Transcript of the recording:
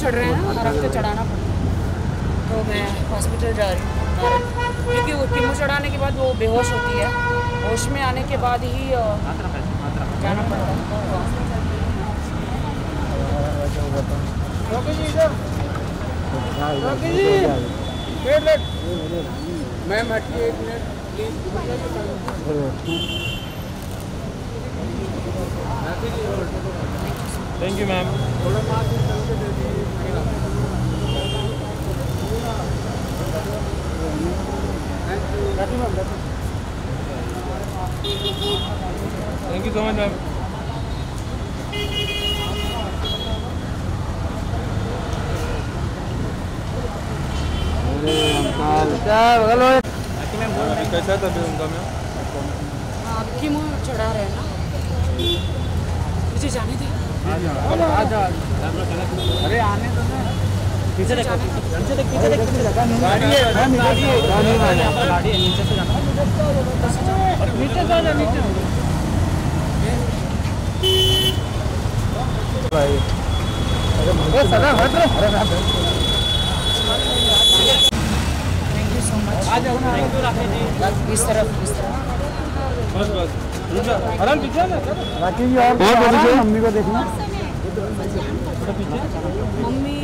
चढ़ रहे हैं हर हफ़्ते चढ़ाना। पड़ता है तो मैं हॉस्पिटल जा रही हूँ क्योंकि वो कीमो चढ़ाने के बाद वो बेहोश होती है। होश में आने के बाद ही जाना पड़ता है। मैम हटिए एक minute thank you ma'am thank you so much ma'am कैसा था फिर उनका मैम हाँ, कीमो चढ़ा रहे हैं ना? मुझे जाने दे। अरे आने ना पीछे देख पीछे देख पीछे देख गाड़ी है गाड़ी है गाड़ी है नीचे से जाना नीचे नीचे भाई सदा हट अरे थैंक यू सो मच आ जाओ ना इस तरफ़ इस तरफ़। बस बस। आराम पीछे राकेश जी और मम्मी को देखना। मम्मी